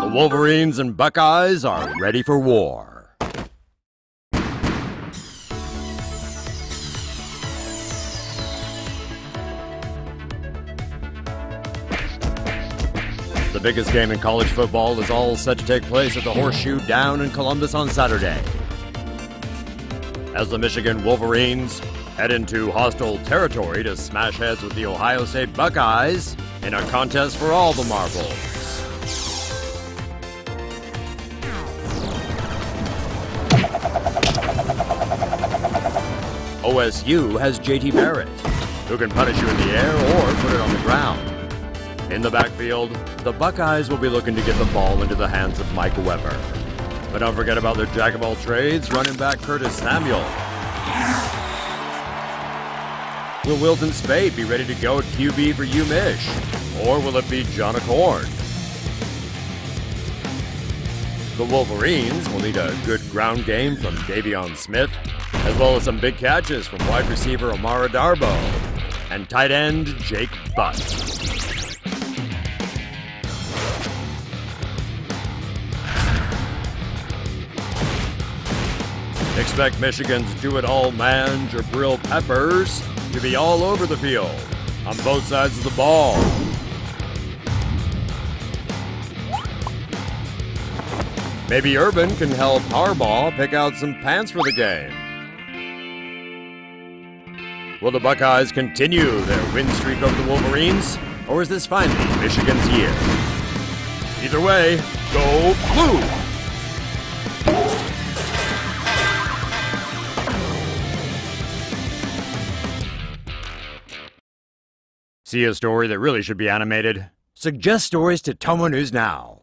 The Wolverines and Buckeyes are ready for war. The biggest game in college football is all set to take place at the Horseshoe Down in Columbus on Saturday. As the Michigan Wolverines head into hostile territory to smash heads with the Ohio State Buckeyes in a contest for all the marbles. OSU has JT Barrett, who can punish you in the air or put it on the ground. In the backfield, the Buckeyes will be looking to get the ball into the hands of Mike Weber. But don't forget about their jack of all trades, running back Curtis Samuel. Will Wilton Speight be ready to go at QB for UMich? Or will it be John O'Korn? The Wolverines will need a good ground game from De'Veon Smith, as well as some big catches from wide receiver Amara Darboh and tight end Jake Butt. Expect Michigan's do it all man, Jabrill Peppers, to be all over the field on both sides of the ball. Maybe Urban can help Harbaugh pick out some pants for the game. Will the Buckeyes continue their win streak over the Wolverines, or is this finally Michigan's year? Either way, go blue! See a story that really should be animated? Suggest stories to TomoNews now.